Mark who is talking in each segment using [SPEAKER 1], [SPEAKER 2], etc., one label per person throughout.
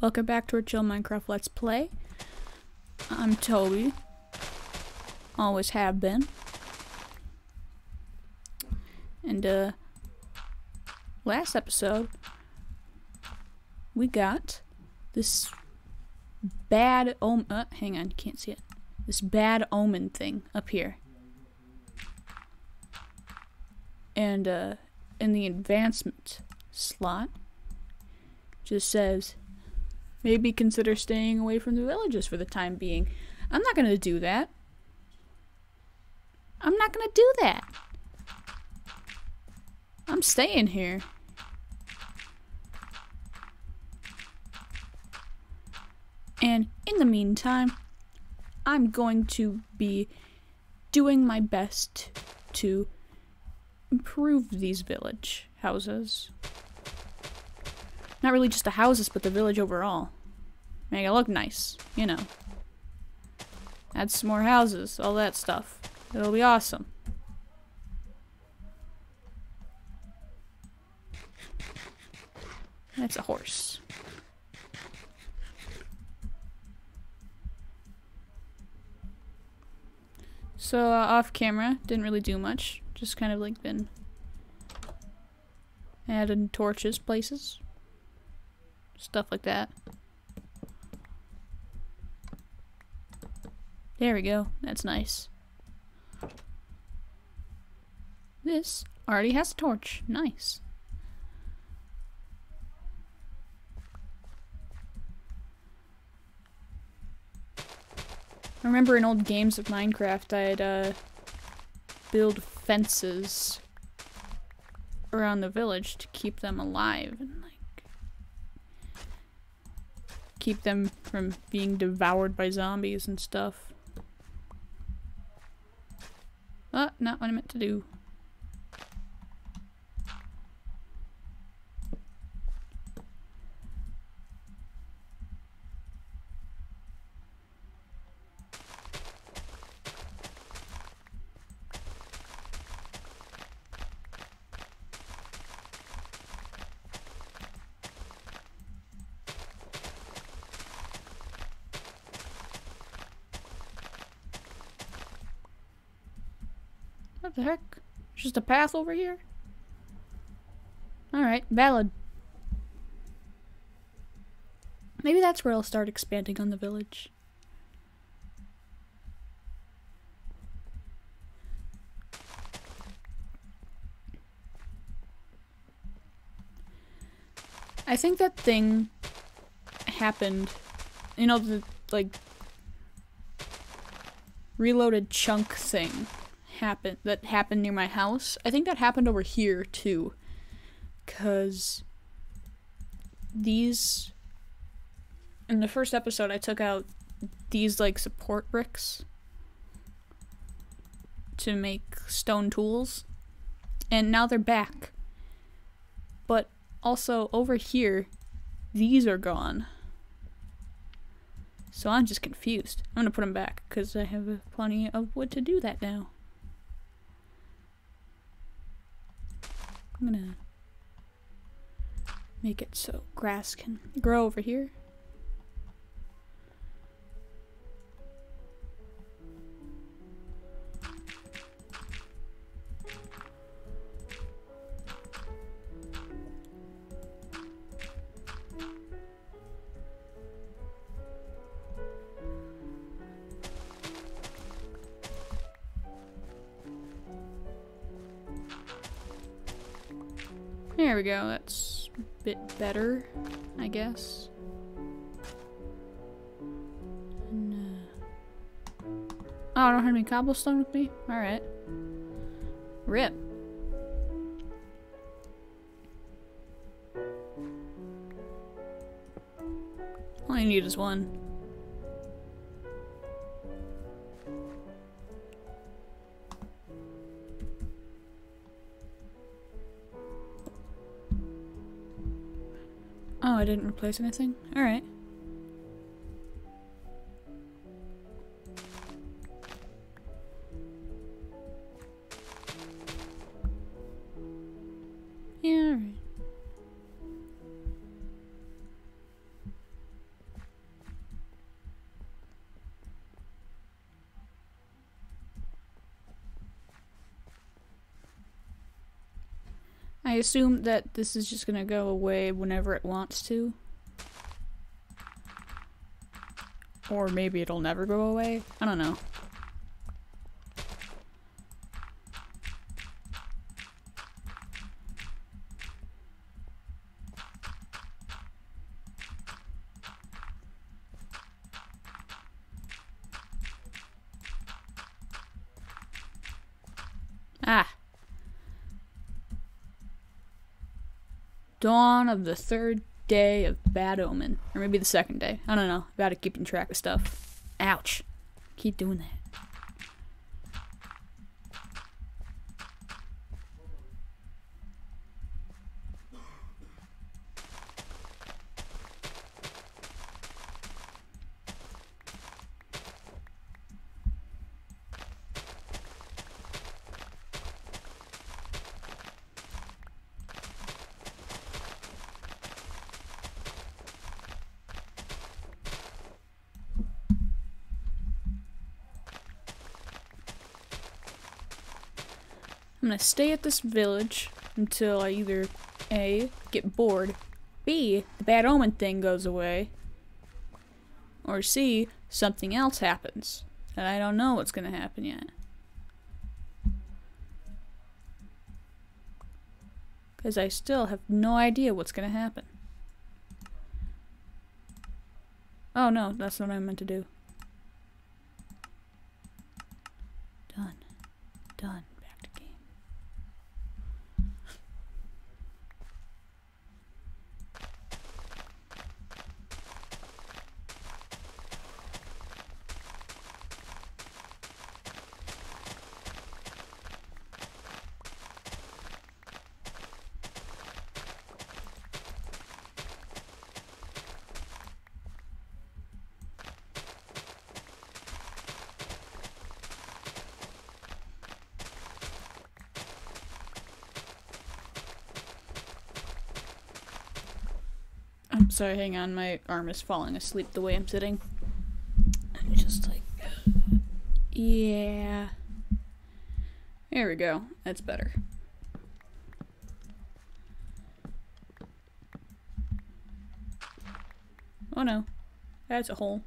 [SPEAKER 1] Welcome back to our Chill Minecraft Let's Play. I'm Toby. Always have been. And, uh, last episode, we got this bad omen. Uh, hang on, can't see it. This bad omen thing up here. And, uh, in the advancement slot, just says maybe consider staying away from the villages for the time being. I'm not going to do that. I'm not going to do that. I'm staying here. And in the meantime, I'm going to be doing my best to improve these village houses. Not really just the houses, but the village overall. Make it look nice, you know. Add some more houses, all that stuff. It'll be awesome. That's a horse. So, uh, off camera, didn't really do much. Just kind of like been adding torches places. Stuff like that. There we go. That's nice. This already has a torch. Nice. I remember in old games of Minecraft, I'd uh, build fences around the village to keep them alive and keep them from being devoured by zombies and stuff. Oh, not what I meant to do. The heck? Just a path over here? Alright, valid. Maybe that's where I'll start expanding on the village. I think that thing happened, you know, the, like, reloaded chunk thing happened that happened near my house. I think that happened over here too. Cause these in the first episode I took out these like support bricks to make stone tools. And now they're back. But also over here these are gone. So I'm just confused. I'm gonna put them back because I have plenty of wood to do that now. I'm gonna make it so grass can grow over here. We go, that's a bit better, I guess. And, uh... Oh, I don't have any cobblestone with me? Alright. Rip. All I need is one. I didn't replace anything? Alright. Assume that this is just gonna go away whenever it wants to. Or maybe it'll never go away. I don't know. Ah. Of the third day of bad omen. Or maybe the second day. I don't know. About keeping track of stuff. Ouch. Keep doing that. I'm gonna stay at this village until I either A, get bored, B, the bad omen thing goes away, or C, something else happens. And I don't know what's gonna happen yet. Because I still have no idea what's gonna happen. Oh no, that's what I meant to do. Done. Done. Back to game. I'm sorry, hang on, my arm is falling asleep the way I'm sitting. I'm just like, yeah. There we go. That's better. Oh no, that's a hole.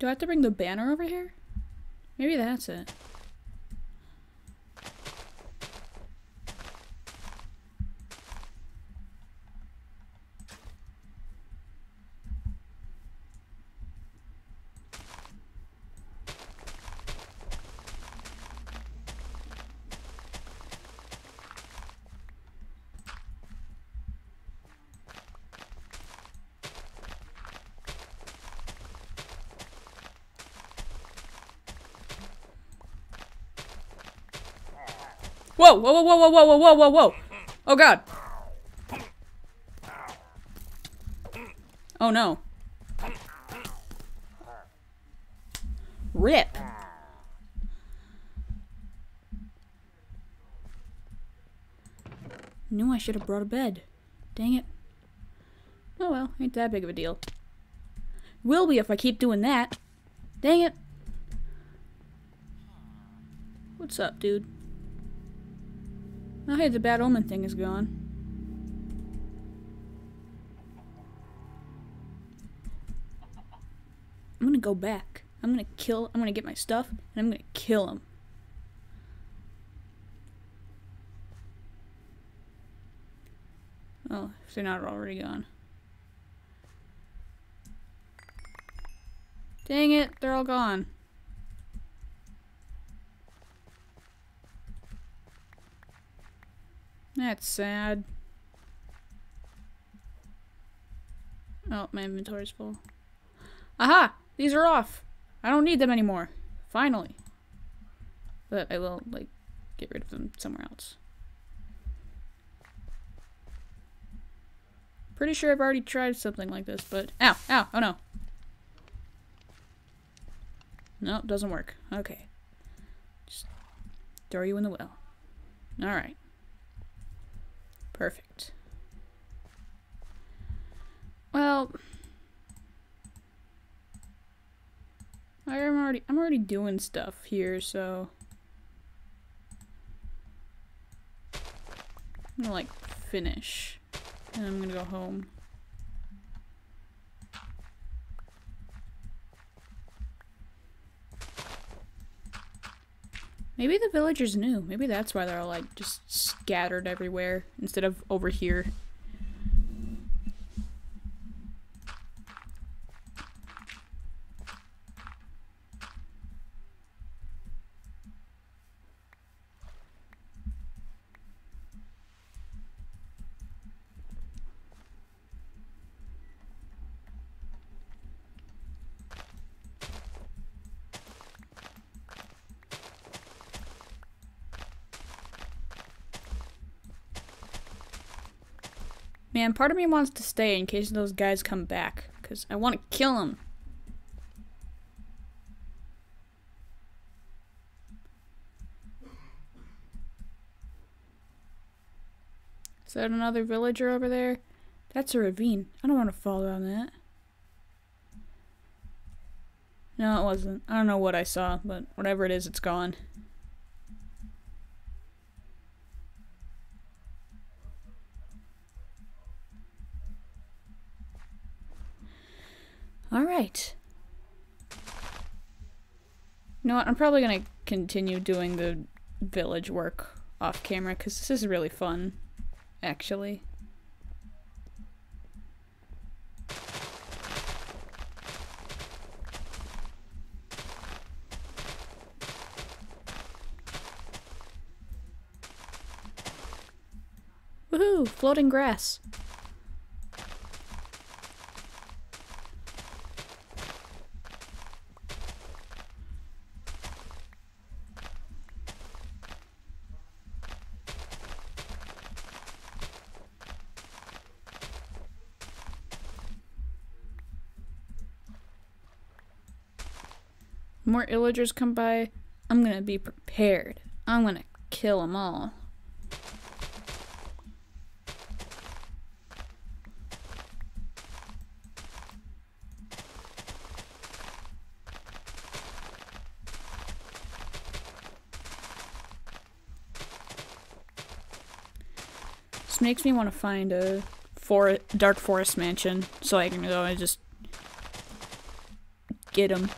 [SPEAKER 1] Do I have to bring the banner over here? Maybe that's it. Whoa, whoa, whoa, whoa, whoa, whoa, whoa, whoa, whoa. Oh god. Oh no. Rip. Knew I should have brought a bed. Dang it. Oh well, ain't that big of a deal. Will be if I keep doing that. Dang it. What's up, dude? Oh, hey, the bad omen thing is gone. I'm gonna go back. I'm gonna kill. I'm gonna get my stuff, and I'm gonna kill him. Oh, if they're not already gone. Dang it, they're all gone. That's sad. Oh, my inventory's full. Aha! These are off! I don't need them anymore. Finally. But I will, like, get rid of them somewhere else. Pretty sure I've already tried something like this, but... Ow! Ow! Oh no! No, doesn't work. Okay. Just throw you in the well. Alright. Perfect. Well... I'm already I'm already doing stuff here, so I'm gonna like finish. And I'm gonna go home. Maybe the villagers knew. Maybe that's why they're all like just scattered everywhere instead of over here. Man, part of me wants to stay in case those guys come back. Because I want to kill them. Is that another villager over there? That's a ravine. I don't want to fall down that. No, it wasn't. I don't know what I saw, but whatever it is, it's gone. Alright. You know what? I'm probably to continue doing the village work off camera because this is really fun, actually. Woohoo! Floating grass. More illagers come by, I'm gonna be prepared. I'm gonna kill them all. This makes me want to find a for dark forest mansion so I can go and just get them.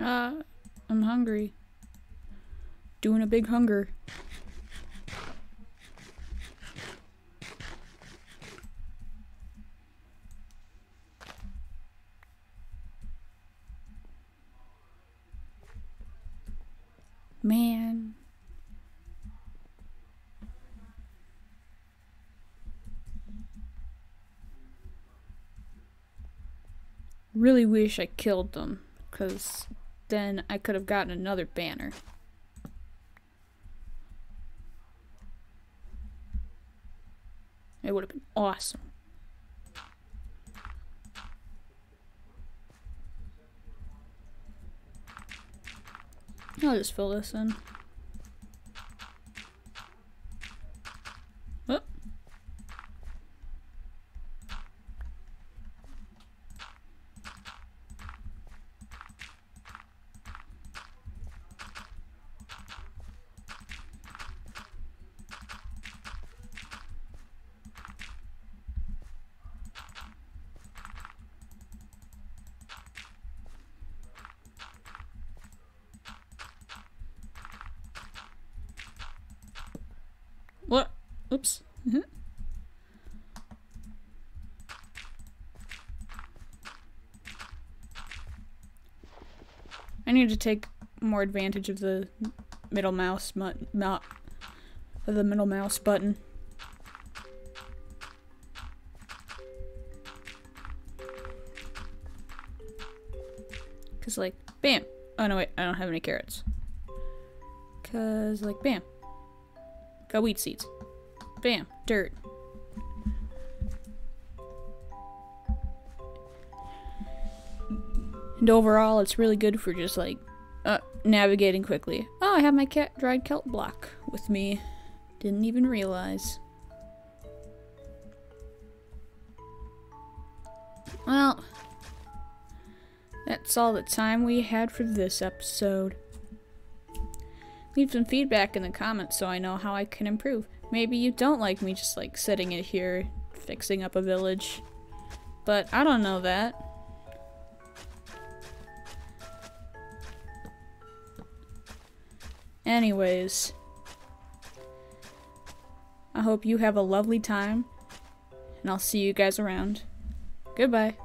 [SPEAKER 1] Uh, I'm hungry. Doing a big hunger. Man. Really wish I killed them, because then I could have gotten another banner. It would have been awesome. I'll just fill this in. Oops. Mhm. I need to take more advantage of the middle mouse not of the middle mouse button. Cause like, bam. Oh no, wait, I don't have any carrots. Cause like, bam. Got wheat seeds. Bam, dirt. And overall, it's really good for just like uh, navigating quickly. Oh, I have my cat dried kelp block with me. Didn't even realize. Well, that's all the time we had for this episode. Leave some feedback in the comments so I know how I can improve. Maybe you don't like me just like sitting it here, fixing up a village. But I don't know that. Anyways, I hope you have a lovely time, and I'll see you guys around. Goodbye.